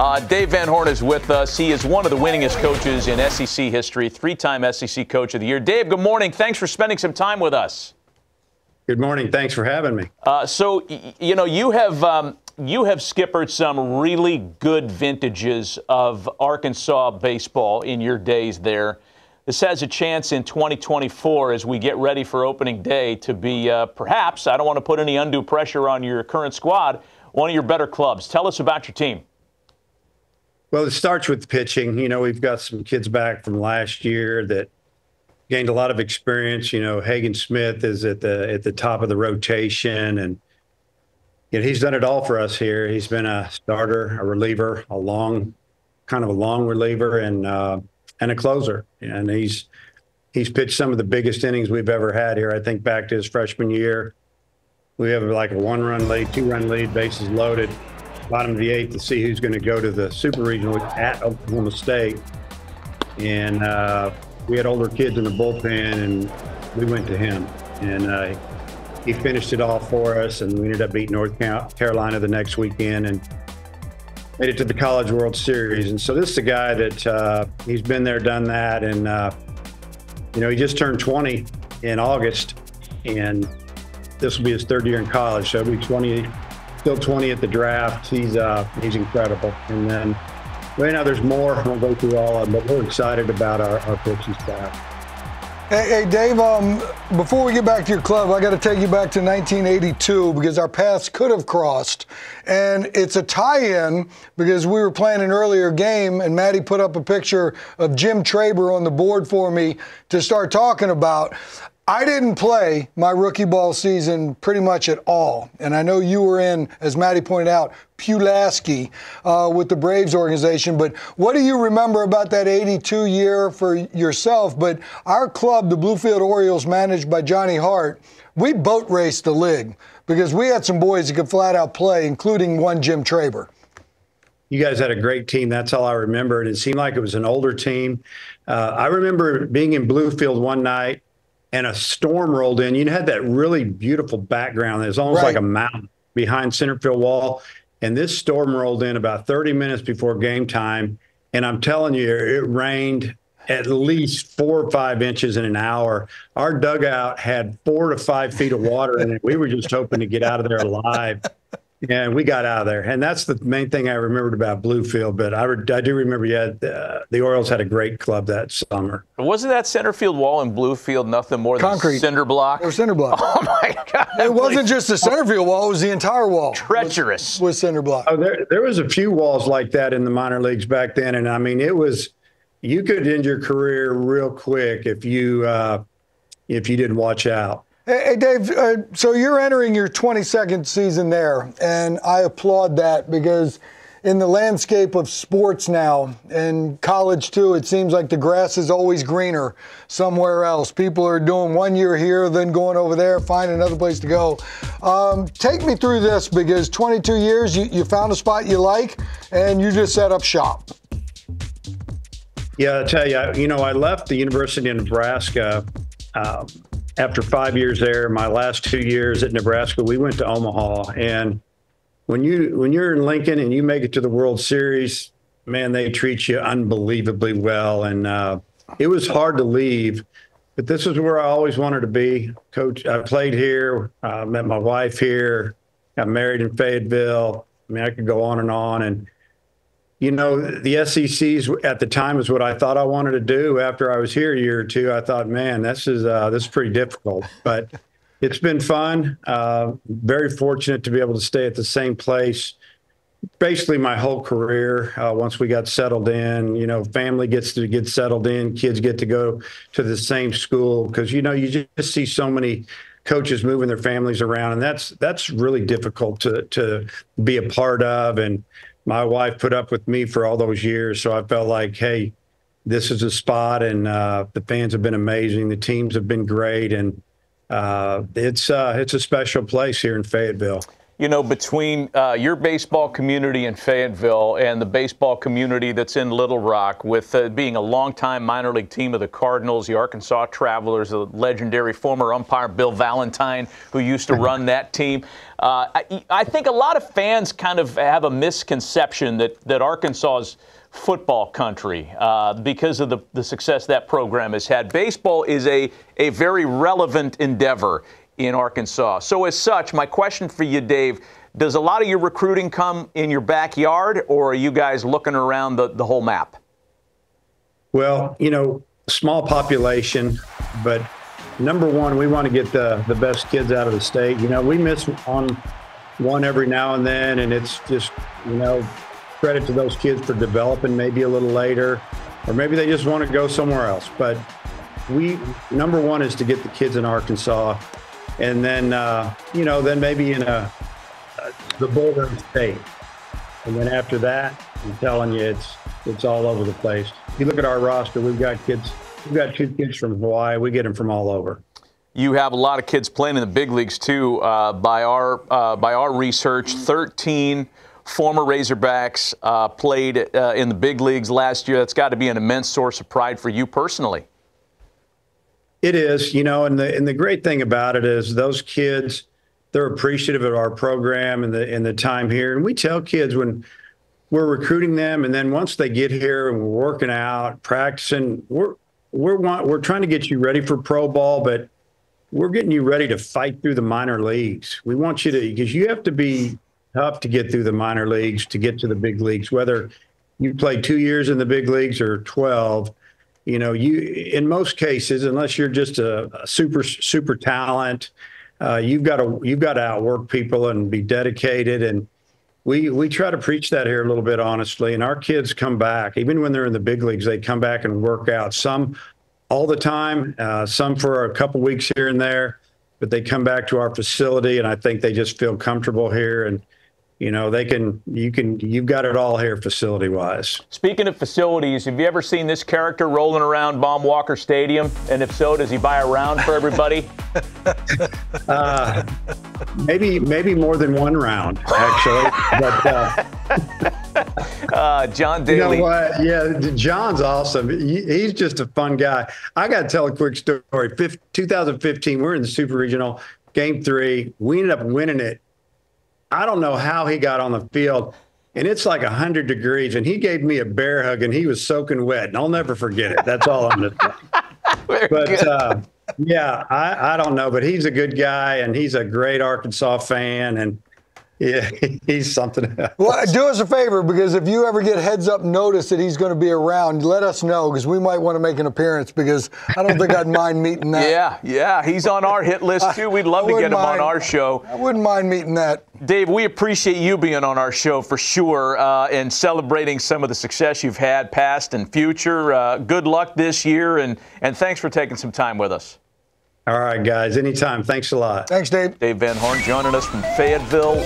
Uh, Dave Van Horn is with us. He is one of the winningest coaches in SEC history, three time SEC Coach of the Year. Dave, good morning. Thanks for spending some time with us. Good morning. Thanks for having me. Uh, so, you know, you have. Um, you have skippered some really good vintages of Arkansas baseball in your days there. This has a chance in 2024 as we get ready for opening day to be uh, perhaps, I don't want to put any undue pressure on your current squad, one of your better clubs. Tell us about your team. Well, it starts with pitching. You know, we've got some kids back from last year that gained a lot of experience. You know, Hagen Smith is at the at the top of the rotation, and you know, he's done it all for us here. He's been a starter, a reliever, a long, kind of a long reliever, and uh, and a closer. And he's he's pitched some of the biggest innings we've ever had here. I think back to his freshman year, we have like a one-run lead, two-run lead, bases loaded bottom of the eighth to see who's going to go to the super regional at Oklahoma State. And uh, we had older kids in the bullpen, and we went to him. And uh, he finished it all for us, and we ended up beating North Carolina the next weekend and made it to the College World Series. And so this is a guy that uh, he's been there, done that, and uh, you know he just turned 20 in August, and this will be his third year in college, so he'll be 20 still 20 at the draft. He's uh, he's incredible. And then right now there's more. Won't go through all of them, but we're excited about our, our pitching staff. Hey, hey, Dave, um, before we get back to your club, I got to take you back to 1982 because our paths could have crossed. And it's a tie in because we were playing an earlier game, and Maddie put up a picture of Jim Traber on the board for me to start talking about. I didn't play my rookie ball season pretty much at all. And I know you were in, as Maddie pointed out, Pulaski uh, with the Braves organization. But what do you remember about that 82 year for yourself? But our club, the Bluefield Orioles, managed by Johnny Hart, we boat raced the league because we had some boys that could flat out play, including one Jim Traber. You guys had a great team. That's all I remember. And it seemed like it was an older team. Uh, I remember being in Bluefield one night and a storm rolled in. You had that really beautiful background. It was almost right. like a mountain behind center field wall. And this storm rolled in about 30 minutes before game time. And I'm telling you, it rained at least four or five inches in an hour. Our dugout had four to five feet of water in it. We were just hoping to get out of there alive. Yeah, we got out of there, and that's the main thing I remembered about Bluefield. But I, I do remember, yeah, uh, the Orioles had a great club that summer. Wasn't that center field wall in Bluefield nothing more than concrete cinder block? Or cinder block. Oh my God! It wasn't just the center field wall; it was the entire wall. Treacherous. with cinder block. Oh, there, there was a few walls like that in the minor leagues back then, and I mean, it was you could end your career real quick if you uh, if you didn't watch out. Hey, Dave, uh, so you're entering your 22nd season there, and I applaud that because in the landscape of sports now, and college too, it seems like the grass is always greener somewhere else. People are doing one year here, then going over there, find another place to go. Um, take me through this because 22 years, you, you found a spot you like, and you just set up shop. Yeah, I tell you, you know, I left the University of Nebraska. Um, after five years there, my last two years at Nebraska, we went to Omaha. And when you when you're in Lincoln and you make it to the World Series, man, they treat you unbelievably well. And uh, it was hard to leave, but this is where I always wanted to be. Coach, I played here, uh, met my wife here, got married in Fayetteville. I mean, I could go on and on. And you know, the SECs at the time is what I thought I wanted to do. After I was here a year or two, I thought, man, this is uh, this is pretty difficult, but it's been fun. Uh, very fortunate to be able to stay at the same place basically my whole career. Uh, once we got settled in, you know, family gets to get settled in, kids get to go to the same school because you know you just see so many coaches moving their families around, and that's that's really difficult to to be a part of and my wife put up with me for all those years. So I felt like, hey, this is a spot, and uh, the fans have been amazing. The teams have been great, and uh, it's uh, it's a special place here in Fayetteville. You know, between uh, your baseball community in Fayetteville and the baseball community that's in Little Rock, with uh, being a longtime minor league team of the Cardinals, the Arkansas Travelers, the legendary former umpire Bill Valentine, who used to run that team. Uh, I, I, think a lot of fans kind of have a misconception that, that Arkansas's football country uh, because of the, the success that program has had. Baseball is a, a very relevant endeavor in Arkansas. So, as such, my question for you, Dave, does a lot of your recruiting come in your backyard, or are you guys looking around the, the whole map? Well, you know, small population, but number one, we want to get the, the best kids out of the state. You know, we miss on one every now and then, and it's just, you know, credit to those kids for developing maybe a little later, or maybe they just want to go somewhere else. But we, number one is to get the kids in Arkansas and then uh, you know, then maybe in a uh, the bouldering state, and then after that, I'm telling you, it's it's all over the place. If you look at our roster, we've got kids. We've got two kids from Hawaii. We get them from all over. You have a lot of kids playing in the big leagues too. Uh, by our uh, by our research, 13 former Razorbacks uh, played uh, in the big leagues last year. That's got to be an immense source of pride for you personally. It is, you know, and the and the great thing about it is those kids, they're appreciative of our program and the and the time here. And we tell kids when we're recruiting them, and then once they get here and we're working out, practicing, we're we're want, we're trying to get you ready for pro ball, but we're getting you ready to fight through the minor leagues. We want you to because you have to be tough to get through the minor leagues to get to the big leagues, whether you play two years in the big leagues or 12 you know, you in most cases, unless you're just a, a super super talent, uh, you've got to you've got to outwork people and be dedicated. And we we try to preach that here a little bit honestly. And our kids come back, even when they're in the big leagues, they come back and work out. Some all the time, uh, some for a couple weeks here and there, but they come back to our facility, and I think they just feel comfortable here and you know they can you can you've got it all here facility wise speaking of facilities have you ever seen this character rolling around baum walker stadium? And if so does he buy a round for everybody? Uh, maybe maybe more than one round actually but uh, uh, john daly you know what? Yeah john's awesome. He, he's just a fun guy. I got to tell a quick story. 2015 we're in the super regional game three. We ended up winning it I don't know how he got on the field, and it's like 100 degrees, and he gave me a bear hug, and he was soaking wet, and I'll never forget it. That's all I'm going to say. But uh, yeah, I, I don't know, but he's a good guy, and he's a great Arkansas fan, and yeah, he's something else. Well, do us a favor because if you ever get heads up notice that he's going to be around, let us know because we might want to make an appearance because I don't think I'd mind meeting that. Yeah, yeah, he's on our hit list too. We'd love to get him mind, on our show. I wouldn't mind meeting that. Dave, we appreciate you being on our show for sure uh, and celebrating some of the success you've had, past and future. Uh, good luck this year, and and thanks for taking some time with us. All right, guys. Anytime. Thanks a lot. Thanks, Dave. Dave Van Horn joining us from Fayetteville.